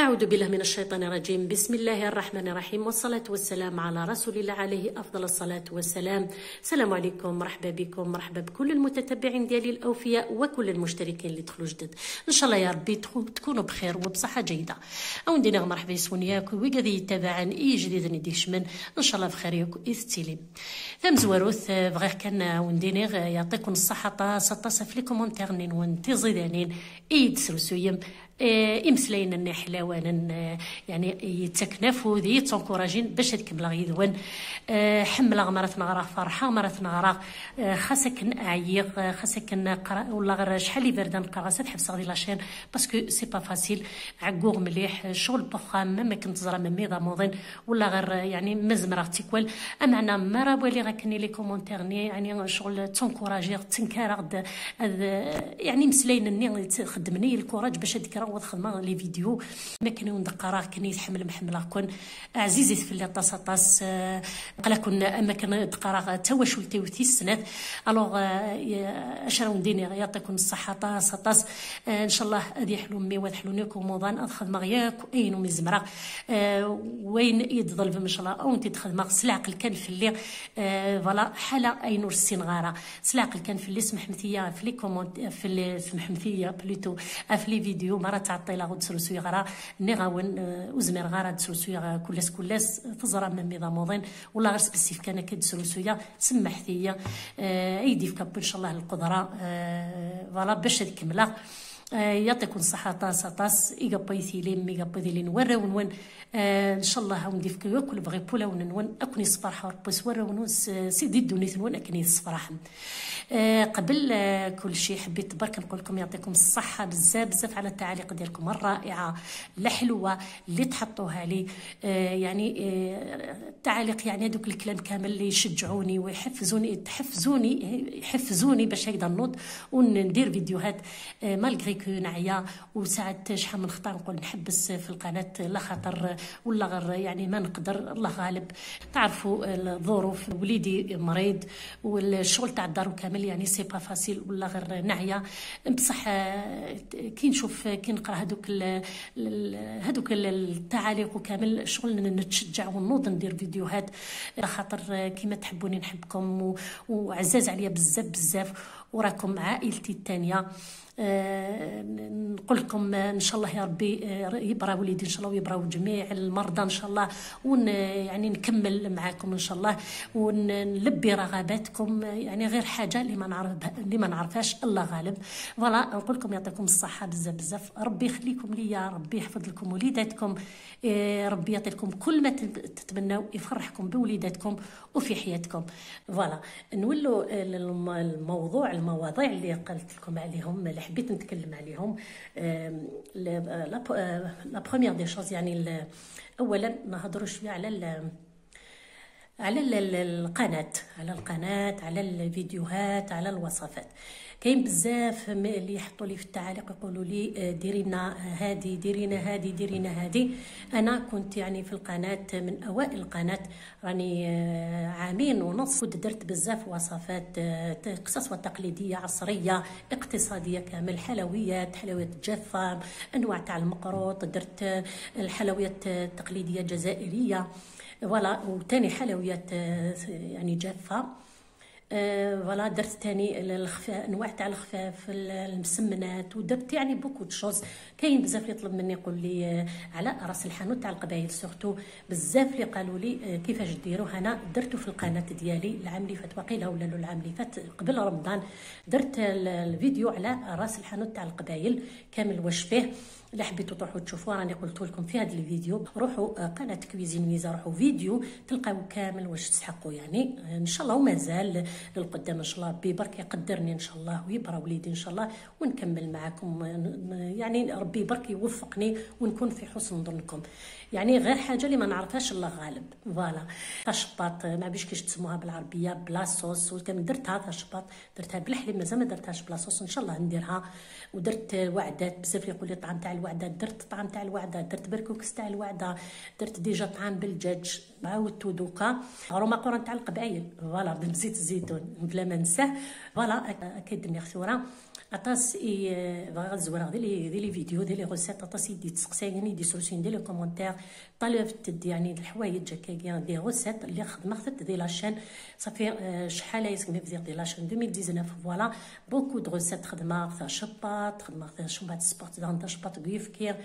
أعوذ بالله من الشيطان الرجيم. بسم الله الرحمن الرحيم. والصلاة والسلام على رسول الله عليه أفضل الصلاة والسلام. السلام عليكم. مرحبا بكم. مرحبا بكل المتتبعين ديالي الأوفياء وكل المشتركين اللي دخلوا جدد إن شاء الله يا ربي تكونوا بخير وبصحة جيدة. أو ندينا مرحبا يسونياك ويقضي يتابعن إي جديد ندي شمن إن شاء الله بخير يستلم ثم زواروث. بغير كان ونديني يعطيكم الصحة. سطاسة في لي كومونتير نين وانتظرانين إي تسرسويم امسلاين اني حلاوانا يعني يتكنفوا ذي يتنكوراجين باش تكمل غيدون حمل مرات نغرا فرحه مرات نغرا خاصك نعيق خاصك نقرأ ولا غير شحال اللي بردا نقرا تحبس غادي لاشين باسكو سي با فاسيل عقوغ مليح شغل بخام ما كنت زرا ممي ضاموضين ولا غير يعني مزمرة تيكوال. امعنا ما راه ولي غاكني لي كومونتير يعني شغل تنكوراجي تنكار يعني مسلاين اني خدمني الكوراج باش هذيك نعوض خدمه لي فيديو. ما كانوا ندقرا كان يتحمل محمله كون عزيزي في اللي طاس طاس. آه، قال كنا اما كان دقرا تواشل تيوتي السنات الوغ آه، اشراو نديني يعطيكم الصحة. طاس طاس. آه، إن شاء الله هذه حلو مي واد حلو موضان ادخل مغياك اين مي زمرا وين يتظلف ان شاء الله أو أنت تخدم. سلعقل كان في اللي. فوالا حاله اين السين غاره سلعقل كان في اللي. سمح مثيا في لي كومونت في سمح مثيا بلوتو. في لي فيديو. مرة تعطي لا غود سلسوي غرا ني غاون وزمير غارا تسلسوي كلاس كلاس تزرا من ميضا موضين ولا غير سبيسيف كان كد سلسويا سمحتيا ايدي في كاب ان شاء الله القدرة فوالا باش تكملها يعطيكم الصحة طاس طاس. إيجا بايثيلين ميجا بايثيلين ورا ونون إن شاء الله هون ديف كل بغي بولا ونون اكوني صفرحة وربس ورا ونون سيدي دوني ونون اكني صفرحة آه، قبل آه، كل شيء حبيت برك نقول لكم يعطيكم الصحة بزاف بزاف على التعاليق ديالكم الرائعة الحلوة اللي تحطوها لي. آه، يعني التعاليق يعني هذوك الكلام كامل اللي يشجعوني ويحفزوني تحفزوني يحفزوني باش هكذا نوض وندير فيديوهات. malgré que نعيا وساعات شحال من خطا نقول نحبس في القناة لا خاطر ولا غير يعني ما نقدر الله غالب. تعرفوا الظروف وليدي مريض والشغل تاع الدار كامل يعني c'est pas facile ولا غير نعيه بصح كي نشوف كي نقرأ هذوك هذوك التعاليق وكامل شغل نتشجع ونوض ندير فيديوهات. خاطر كيما تحبوني نحبكم وعزاز عليا بزاف بزاف. وراكم عائلتي الثانية. نقول لكم إن شاء الله يا ربي آه، يبرى وليدي إن شاء الله ويبراو جميع المرضى إن شاء الله. ون يعني نكمل معاكم إن شاء الله ونلبي رغباتكم يعني غير حاجة اللي ما نعرف اللي ما نعرفهاش الله غالب. فوالا نقول لكم يعطيكم الصحة بزاف بزاف. ربي يخليكم ليا ربي يحفظ لكم وليداتكم آه، ربي يعطي لكم كل ما تتمناو يفرحكم بوليداتكم وفي حياتكم. voilà نولوا الموضوع المواضيع اللي قلت لكم عليهم اللي حبيت نتكلم عليهم. la première des choses يعني اولا نهضروا شوية على على القناة على القناة على الفيديوهات على الوصفات. كاين بزاف اللي يحطوا لي في التعاليق يقولوا لي آه، ديري لنا هذه ديري لنا هذه ديري لنا هذه أنا كنت يعني في القناة من أوائل القناة راني آه، عامين ونص كنت درت بزاف وصفات آه، قصص تقليديه عصرية اقتصادية كامل حلويات حلويات جافة أنواع تاع المقروط درت الحلويات التقليدية الجزائرية. voilà وثاني حلويات يعني جافة. آه، voilà درت ثاني الخفاف انواع تاع الخفاف المسمنات ودرت يعني beaucoup choses. كاين بزاف اللي يطلب مني يقول لي آه، على راس الحانوت تاع القبايل. surtout بزاف اللي قالوا لي آه، كيفاش ديروا أنا درته في القناة ديالي العام اللي فات واقيلا ولا العام اللي فات قبل رمضان درت الفيديو على راس الحانوت تاع القبايل كامل واش فيه؟ الا حبيتوا تروحوا تشوفوا راني قلت لكم في هذا الفيديو روحوا قناة Cuisine Ouiza روحوا فيديو تلقاو كامل واش تسحقوا يعني إن شاء الله ومازال للقدام إن شاء الله ربي برك يقدرني إن شاء الله ويبرى وليدي إن شاء الله ونكمل معكم يعني ربي برك يوفقني ونكون في حسن ظنكم. يعني غير حاجة اللي ما نعرفهاش الله غالب. voilà. تشباط ما بيش كيش تسموها بالعربية بلا صوص وكم درتها تشباط. درتها بالحليب مازال ما درتهاش بلا صوص إن شاء الله نديرها. ودرت وعدات بزاف يقول لي الطعام تاع الوعدة درت طعام تاع الوعدة درت بركوكس تاع الوعدة درت déjà طعام بالدجاج عاودتو دوكا روما قران تاع القبايل voilà بزيت الزيتون بلا ما ننساه فوالا أكيد درني خسوره أطاس بغا زوره دي لي دي لي فيديو دي لي ريسيت. أطاس يدي تسقسيني دي سولسيون دي لي كومونتير. طلبت يعني الحوايج هكايا دي ريسيت. اللي خدمت دي لاشين. صافي شحال يسكن في دي لاشين؟ 2019 فوالا بوكو دو ريسيت. خدمت شباط خدمت شباط سبورت دانتا شباط كيف كير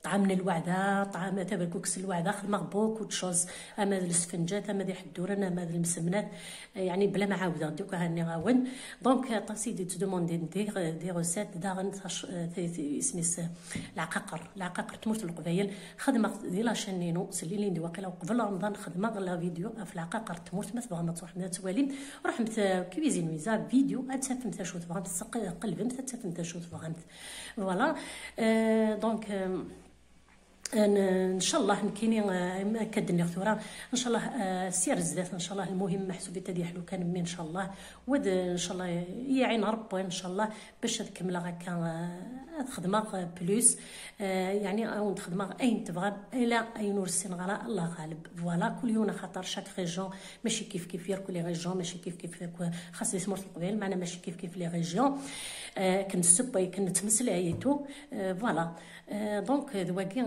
خدمت طعام الوعدة طعام تبع كوكس الوعدة خدمة بوكو تشوز اما السفنجات أما دي حدورن أما المسمنات. يعني بلا ما عاودة دوكا هاني غاون دونك طاسيدي تدوموندي دي دي روسيت داغن اسميس العقاقر. العقاقر تمرت القبايل. خدمة دي لاشين سليلين دي واقيلا. قبل رمضان خدمة لا فيديو. في العقاقر تمرت ما تبغى ما تروح من تواليم رحمت كويزين ويزا. فيديو. اتسفمت شو تبغى قلبت تسفمت شو تبغى فوالا. دونك ان شاء الله نكيني كدني غثورا إن شاء الله آه، سير الزدات إن شاء الله المهم محسوب تدي حلو كان إن شاء الله. ود إن شاء الله يعين ربي إن شاء الله باش تكمل هكا آه، خدمه بلوس. آه، يعني أو خدمه أين تبغى إلى أين السنغال الله غالب. فوالا كل يوم خاطر شاك ريجون ماشي كيف كيف ير كل ريجون ماشي كيف كيف خاص يسمر القبيل معنا ماشي كيف كيف لي ريجون كنسب كنتمثل عيتو فوالا دونك دواكي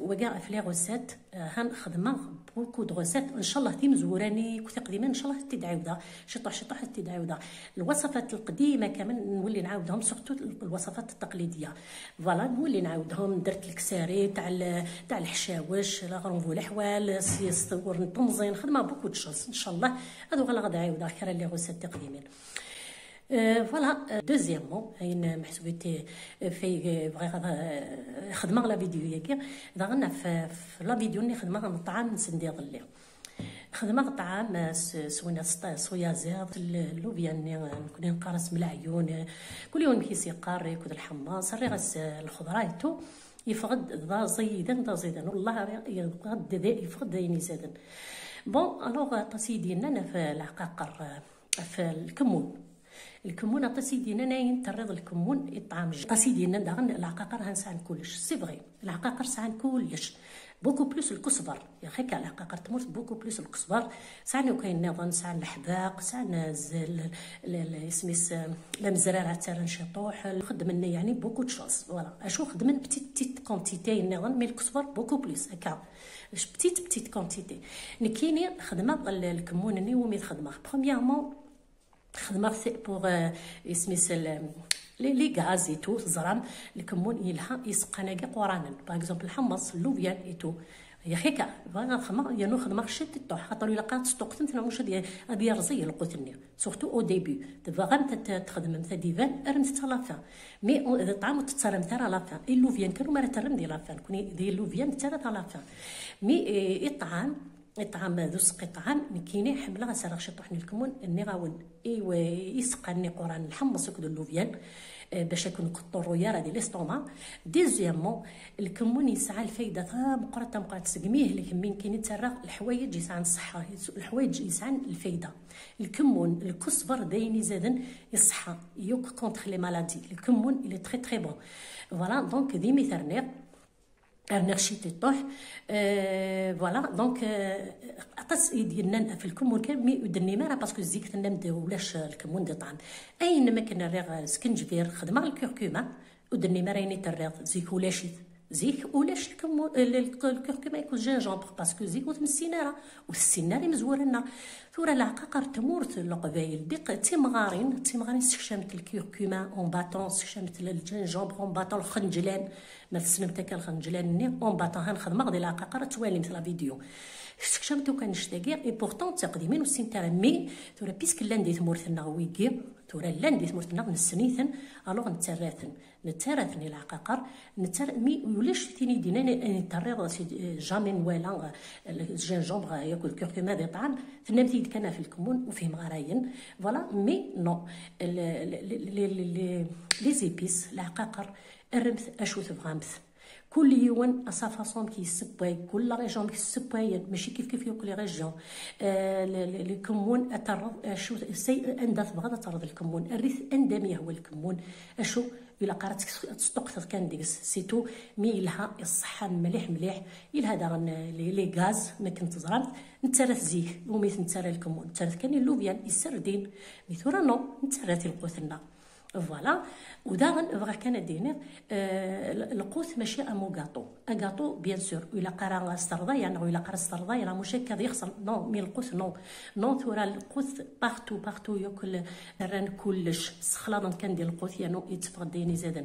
وكاع في لي غوسيت هان خدمة بوكو دو غوسيت إن شاء الله تي مزوراني كنت قديما إن شاء الله تدعاودا شطح شطح تدعاودا الوصفات القديمة كمان نولي نعاودهم سورتو الوصفات التقليدية. فوالا نولي نعاودهم. درت الكساري تاع تاع الحشاوش لا غرنفو الحوال سيستور التنظيم خدمة بوكو تشوز إن شاء الله هادو غلا غدا خير لي غوسيت قديمين فوالا دوزيامون هين محسوبيتي في بغي خدمة لا فيديو ياكي. داغنا في لا فيديو ني خدمة الطعام نسندي ظلي خدمة طعام سوينا صويا زيت اللوبيا نكون نقارس من العيون. كل يوم كيسي قاري كود الحماص غاس الخضرايتو يفقد ذا زيدا ذا زيدا والله يفقد يفقد ذا زيدا بون الوغ طاسي ديالنا في العقاقر في الكمون. الكمون تسيدينا ناين تريض الكمون الطعام تسيدينا داغن العقاقر هنسان كلش سي فغي. العقاقر سان كلش بوكو بلوس الكسبر. يا خيك العقاقر تموت بوكو بلوس الكسبر. سان كاين نظن سان الحباق سان زل اسميس المزرارة تاع نشطوح خدمنا يعني بوكو تشوز فوالا. أشو خدمن بتيت بتيت كونتيتي نظن مي الكسبر؟ بوكو بلوس. هكا بتيت بتيت كونتيتي نكيني خدمة الكمون ني ومي خدمة. برومييرمون خدمه بوغ سميس لي لي غاز ايتو زرام الكمون يلها يسقى كاع قرانا باغ اكزومبل الحمص اللوبيان ايتو يا خيكا فانا خدمه يا نو خدمة شت الطوح خاطر إلا قات ستوقت انت واش دي أبي رزي القوتني سورتو أو ديبي دابا تخدم انت ديفان رمت لا فان. مي الطعام تتصرم تاع لا فان. اللوفيان كانوا ما ترم دي لا فان. كوني دي اللوفيان تاع لا فان. مي الطعام الطعام ذو سقي طعام نكيني حملة غسرغ شطوحني الكمون إني غاون ايوا يسقاني قران الحمص وكدو اللوفيان آه، باش يكون كطورو يا راه دي ليستوما. ديزيامون الكمون يسعى الفايدة تا مقرة تا مقرة تسقميه اللي كمين كاين ترى الحوايج يسعى الصحه الحوايج يسعى الفايدة. الكمون الكسبر داين زادن يصحى يوك كونتر لي مالادي. الكمون الي تري تري بون فوالا دونك دي ميثرنير نغشيتي طوح. أه فوالا. دونك اطاس ديالنا في الكمون كان مي ودني مانا باسكو زيك تنام ولاش الكمون دي طعم أين ما كنا ريغ سكنجبير خدمة الكركومة. ودني ما راني تريغ زيك ولاشيت زيك ولاش الكمون الكركومة يكون جينجومبر باسكو زيك وتم السينارة. والسيناره مزورنا ثورة العقاقر تمورت القبايل ديق تيمغارين تيمغارين سكشمت الكركومة أون باتون سكشمت الجينجومبر أون باتون الخنجلان. تسلمت كان الخنجلان اون باتون هنخدم غادي العقاقر توالي مثل فيديو سكشمتو كنشتاقي اي بورطون تقديمين وسين تاع مي تورا بيسك لاندي ثمورتنا ويكي تورا لاندي ثمورتنا نسنيثن الوغ نتراثن نتراثن العقاقر نتر مي ولاش تيني دينا نتريض جامي نوالا الجينجومبر ياكل كركما دي طعام تنام تيد كان في الكمون وفيه مغراين فوالا مي نو لي زيبيس العقاقر الرمث اشو تبغامث كل يوم اسا فاصون كيسباي كل ريجون كيسباي ماشي كيف كيف كل ريجون. آه الكمون اترض شو سي عندها تبغى ترض الكمون. الريث أندمي هو الكمون. أشو إلا قرات تصدق كان ديكس. سيتو مي لها الصحه مليح مليح. الا هذا لي غاز ما كنت زرمت نترات زيك وميت نترات الكمون. نترات كان اللوبيان السردين ميثورا نو نترات القوثنا فوالا وداغن بغا كان دينير آه القوت ماشي امو غاطو غاطو بيان سور الا قرا سترضايا يعني ولا قرا سترضايا راه ماشي كاد يخسر نو مي القوت نو نو ثورا القوت بارتو بارتو ياكل ران كلش سخلاط كان ديال القوت يعني يتفق ديني زادن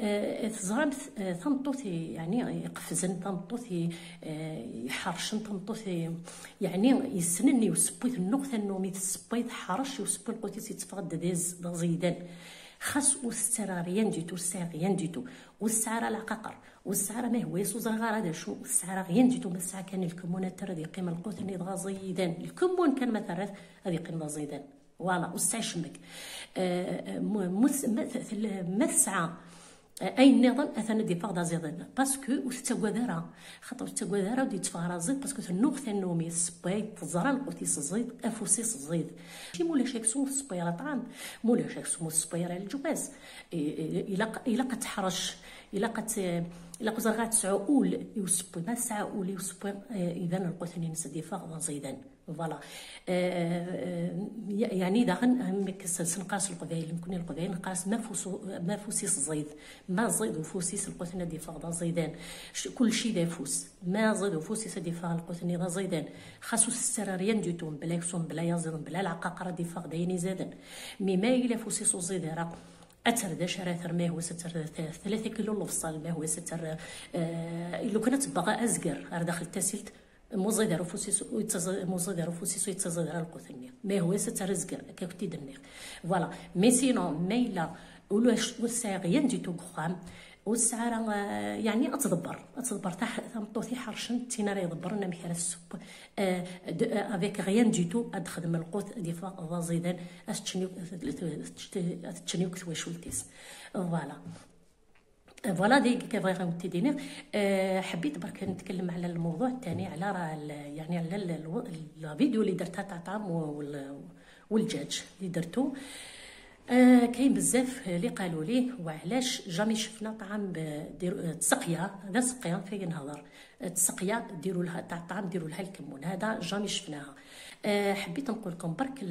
آه تزرمت آه تنطوث يعني يقفزن تنطوث يحرشن تنطوث يعني يسنني وسبيت النقطه النومي سبيت حرش وسبيت القوت يتفق ديز زيدان خاص وسترا ريان ديتو سا ريان ديتو والسعر العقاقر والسعر ما هو يسوز هذا شو. السعر غيان ديتو ما الساعة كان الكمون ترى دي قيمه القوت اللي دغا زيدان. الكمون كان مثلا هذه قيمه زيدان. فوالا والساعة شمك. آه ما الساعة أي نظام اثنا دي فاغ زيدن باسكو وتتغادرا خاطر تتغادرا ودي تفارا زيد باسكو تنوخ ثنومي سباي تزرا القوتي زيد افوسي زيد. شي مولا شاك سمو سبايرا طعام. مولا شاك سمو سبايرا الجواز. إلا إلا قد تحرش. إلا قد إلا قزر تسعو أول. يوسبو ما ساعة اول يوسبو اذا القوتني نسدي فاغ زيدان. فوالا. يعني داخل مكس سنقاس القبائل نكون القبائل نقاس ما فوسو ما فوسيس زيد. ما زيد وفوسيس القوتنا دي فاغ زيدان. كل شيء دا فوس ما زيد وفوسيس دي فاغ القوتني دا زيدان. خاصو السراريان دي توم بلا يكسون بلا يزيد بلا العقاقرة دي فاغ دايني زادن مي ما إلا فوسيس زيد راه اتر دا شراثر ما هو ستر ثلاثة كيلو الفصل ما هو ستر آه لو كانت باغا أزقر. داخل تاسلت موزي فوسيسو موزي فوسيسو يتزاد على القوثنية ما هو سترزق كاكتي دنيغ فوالا. مي سينو ميلا ولاش وساغيان ديتو قخام والسعارة يعني اتدبر اتدبر تاع طوثي حرشن تينا راه يدبر لنا مكان السب أفيك غيان ديتو ادخدم القوت دي فا زيدان اشتشنيو اشتشنيو كتواشولتيس فوالا. فوالا دي كيفغي غنودي دينير أه حبيت برك نتكلم على الموضوع الثاني على راه يعني على الفيديو اللي درتها تاع طعام والدجاج اللي درتو. أه كاين بزاف اللي قالوا لي وعلاش jamais شفنا طعام ديرو تسقيه هذا سقيه فين نهضر. تسقيه ديروا لها تاع طعام ديروا لها الكمون هذا jamais شفناها. حبيت نقول لكم برك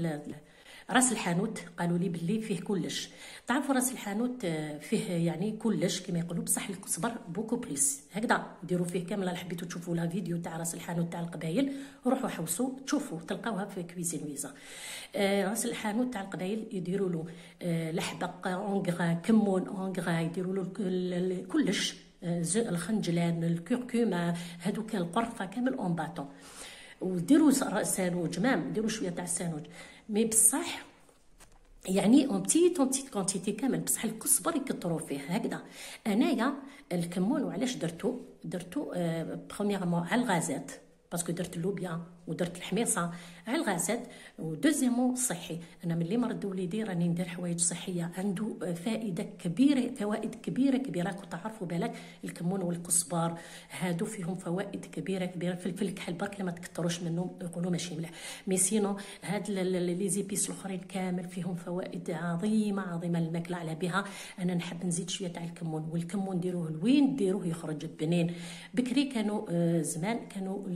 راس الحانوت قالوا لي باللي فيه كلش. تعرفوا راس الحانوت آه، فيه يعني كلش كما يقولوا بصح الكزبر beaucoup plus. هكذا ديروا فيه كامل حبيتوا تشوفوا la vidéo تاع راس الحانوت تاع القبايل. روحوا حوسوا تشوفوا تلقاوها في cuisine ويزا. آه راس الحانوت تاع القبايل يديروا له آه لحبق en grains كمون en grains يديروا له كلش الخنجلان الكركوما هذوك القرفة كامل en bâton. وديروا سانوج même ديروا شوية تاع السانوج. mais بصح يعني en petite en petite quantité كامل بصح الكزبر يكثروا فيه هكذا. أنايا الكمون وعلاش درتو؟ درتو آه على الغازات parce que درت اللوبيا ودرت الحميصة على الغازات و deuxièmement صحي. أنا ملي مرض وليدي راني ندير حوايج صحية. عنده فائدة كبيرة فوائد كبيرة كبيرة. راكم تعرفوا بالك الكمون والكزبر هادو فيهم فوائد كبيرة كبيرة. الفلفل الكحل برك ما تكثروش منهم يقولوا ماشي مليح. mais sinon هاد les épices الأخرين كامل فيهم فوائد عظيمة عظيمة الماكله على بها أنا نحب نزيد شوية تاع الكمون. والكمون ديروه لوين؟ ديروه يخرج بنين بكري كانوا آه، زمان كانوا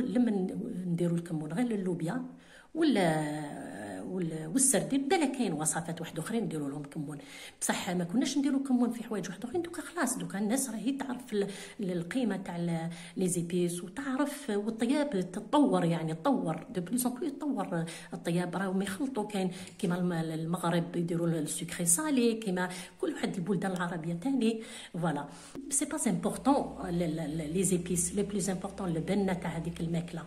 لما نديروا الكمون غير اللوبيا ولا والسردين بلا كاين وصفات واحد اخرين نديروا لهم كمون. بصح ما كناش نديروا كمون في حوايج واحد اخرين دوكا خلاص دوكا الناس راهي تعرف القيمة تاع les épices وتعرف والطياب تطور يعني تطور de plus en يتطور الطياب. راهم يخلطوا كاين كيما المغرب يديروا ال sucré salé كيما كل واحد البلدان العربية تاني. voilà. c'est pas important les épices le plus important البنه تاع هذيك الماكلة.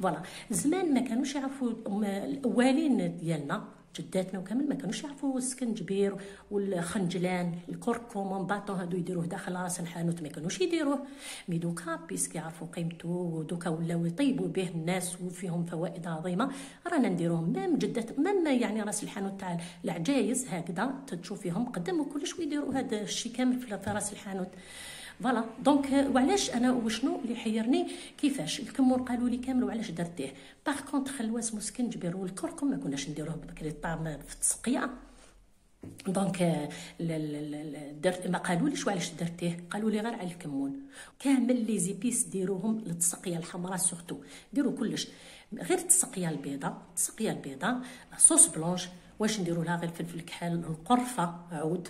voilà. زمان ما كانوش يعرفوا الاولين ديالنا جداتنا وكامل ما كانوش يعرفوا السكنجبير والخنجلان الكركم bâton هادو يديروه داخل راس الحانوت ما كانوش يديروه. mais دوكا puisque يعرفوا قيمته ودوكا ولاو يطيبوا به الناس وفيهم فوائد عظيمة. رانا نديروهم même جدات même يعني راس الحانوت تاع العجايز هكذا تشوفيهم قدام وكلش ويديروا هذا الشيء كامل في راس الحانوت. voilà donc وعلاش أنا وشنو اللي حيرني؟ كيفاش؟ الكمون قالوا لي كامل وعلاش درتيه؟ par contre خلواس سكنجبير والكركم ما كناش نديروه بكري الطعم في التسقية. donc درت ما قالوليش علاش درتيه. قالوا لي غير على الكمون. كامل les épices ديروهم للتسقية الحمراء surtout ديروا كلش. غير التسقية البيضاء التسقية البيضاء sauce blanche واش نديروا لها؟ غير الفلفل الكحل القرفة عود.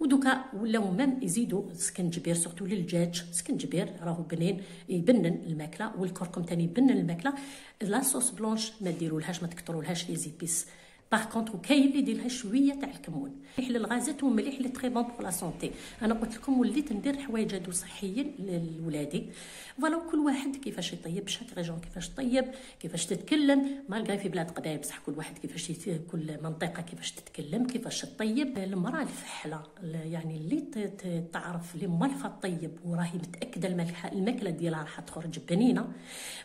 ودوكا ولاو même يزيدوا سكنجبير surtout للدجاج سكنجبير راهو بنين يبنن الماكلة والكركم تاني يبنن الماكلة. لا sauce blanche ما ديرولهاش ما تكثرولهاش les épices. par contre كاين اللي يدير لها شوية تاع الكمون مليح للغازات ومليح il est très bon pour la santé أنا قلت لكم وليت ندير حوايج هادو صحيين لولادي voilà كل واحد كيفاش يطيب chaque région كيفاش طيب كيفاش تتكلم. malgré في بلاد قبايل بصح كل واحد كيفاش كل منطقة كيفاش تتكلم كيفاش تطيب. المرأة الفحلة يعني اللي تعرف اللي مالفة طيب وراهي متأكدة الماكلة ديالها راح تخرج بنينة.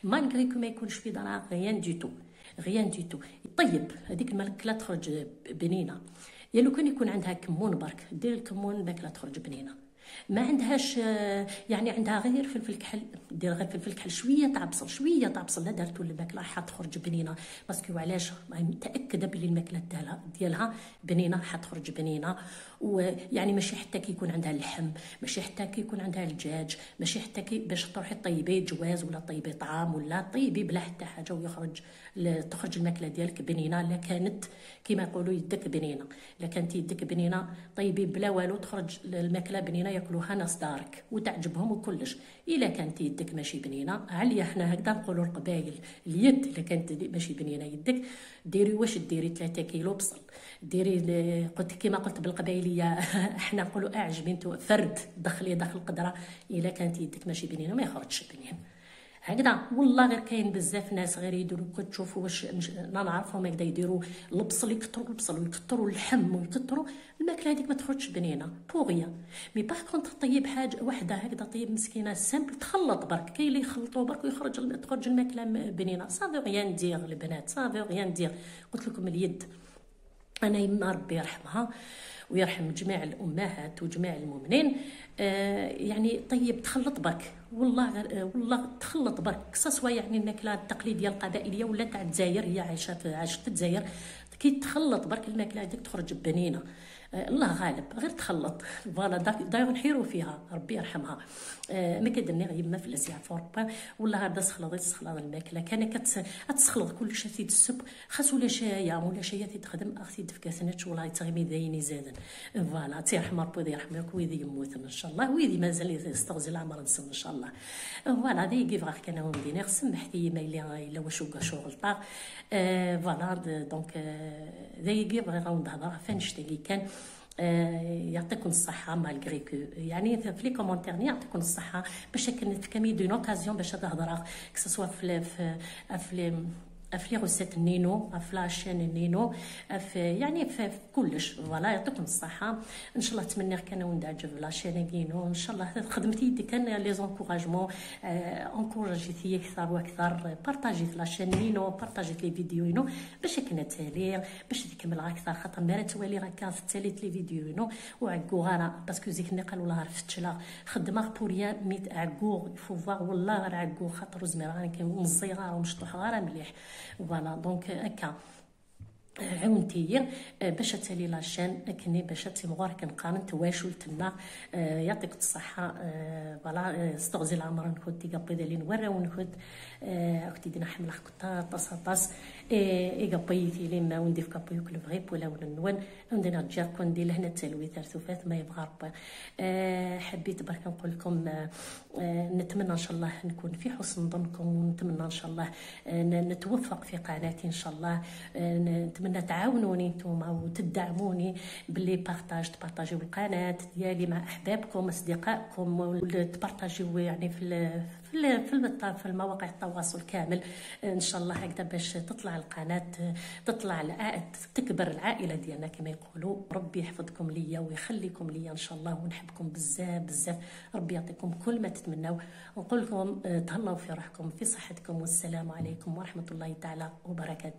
malgré que ما يكونش في دارها rien du tout rien du tout طيب هذيك الماكله تخرج بنينة. يا لو كان يكون عندها كمون برك دير الكمون الماكله تخرج بنينة. ما عندهاش يعني عندها غير فلفل كحل دير غير فلفل كحل شوية تاع بصل شوية تاع بصل لا دارتو الماكله راح تخرج بنينة. parce que علاش؟ متأكدة بلي الماكلة ديالها ديالها بنينة راح تخرج بنينة. ويعني ماشي حتى كي يكون عندها اللحم ماشي حتى كي يكون عندها الدجاج ماشي حتى كي باش تروحي طيبي جواز ولا طيبي طعام ولا طيبي بلا حتى حاجة ويخرج. تخرج الماكلة ديالك بنينة لا كانت كيما يقولوا يدك بنينة. لا كانت يدك بنينة طيبي بلا والو تخرج الماكلة بنينة ياكلوها ناس دارك وتعجبهم وكلش. إلا كانت يدك ماشي بنينة عليا حنا هكذا نقولوا القبايل اليد إلا كانت ماشي بنينة يدك. ديري واش ديري 3 كيلو بصل. ديري قلت كيما قلت بالقبايلية إحنا نقولوا اعجبي فرد دخلي داخل القدرة. إلا كانت يدك ماشي بنينة ما يخرجش بنين هكذا. والله غير كاين بزاف ناس غير يديروا كتشوفوا واش أنا نعرفهم هكذا يديروا البصل يكثروا البصل ويكثروا اللحم ويكثروا الماكلة هذيك ما تخرجش بنينة pour rien mais par contre طيب حاجة وحدة هكذا طيب مسكينة simple تخلط برك. كاين اللي يخلطوا برك ويخرج تخرج الماكلة بنينة. ça veut rien dire البنات ça veut rien dire قلت لكم اليد. أنا يما ربي يرحمها. ويرحم جميع الأمهات وجميع المؤمنين. آه يعني طيب تخلط برك والله آه والله تخلط برك سواء يعني الماكله التقليديه القبائلية ولا تاع الجزائر هي عايشة في عايشه الجزائر. كي تخلط برك الماكلة هذيك تخرج بنينة. الله غالب غير تخلط. voilà داير نحيروا فيها ربي يرحمها. آه ما كدرني غير ما في الاسيا في اوروبا ولا هذا سخلط تسخلط الماكلة. كان كتسخلط كل شيء تيد السب خاص ولا شايه ولا شايه تخدم أختي دفكا سنت ولا تغمي دايني زادن فوالا تيرحم ربي يرحمك ويدي يموت إن شاء الله. ويدي مازال يستغزي العمر إن شاء الله. فوالا دي كيف راح كان دينير سمحتي ما إلا إلا واش شغل طاغ. فوالا دونك دي كيف راح نهضر فين نشتغي كان آه، يعطيكم الصحة مالغري كو يعني في لي كومونتير يعطيكم الصحة باش كنت كمي دون اوكازيون باش تهضر كسوا في في في في لي روسيت نينو في لاشين نينو في يعني في كلش فوالا يعطيكم الصحة. إن شاء الله نتمنى كان وندعجب لاشين نينو. إن شاء الله خدمتي دي كان لي زونكوراجمون انكوراجيتي أكثر وأكثر بارطاجي في لاشين نينو بارطاجي لي فيديو نو باش كنا تالي باش تكمل أكثر خاطر ما توالي راك تاليت لي فيديو نو وعكو غانا باسكو زيك اللي قالوا لها فتشلا خدمة بوريا ميت عكو فو فوار والله غير عكو خاطر زمير كان مزيغه ومشطوح غير مليح. فوالا دونك هكا عاونتي باش تالي لاشين كني باش تمغور كنقارن تواشل تما يعطيك الصحة فوالا استغزي العمر نكون تيغا بيدالين ورا ونكون أختي دينا حمل خكتا طاس طاس اي بيتي لي ما وندي في كابيو كل فغيب ولا ولا نوان عندنا جا كون دي لهنا التلوي ثلاث ما يبغى ربي حبيت برك نقول لكم نتمنى ان شاء الله نكون في حسن ظنكم ونتمنى ان شاء الله نتوفق في قناتي ان شاء الله نتمنى تعاونوني نتوما وتدعموني باللي بارطاج تبارطاجيو القناه ديالي مع احبابكم اصدقائكم وتبارطاجيو يعني في في في المواقع التواصل كامل. إن شاء الله هكذا باش تطلع القناة تطلع تكبر العائلة ديالنا كما يقولوا. ربي يحفظكم ليا ويخليكم ليا إن شاء الله ونحبكم بزاف بزاف. ربي يعطيكم كل ما تتمنوا. نقول لكم تهلاو في روحكم في صحتكم والسلام عليكم ورحمة الله تعالى وبركاته.